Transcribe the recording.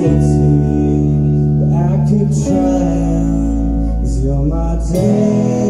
don't but I keep trying. Cause you're my day.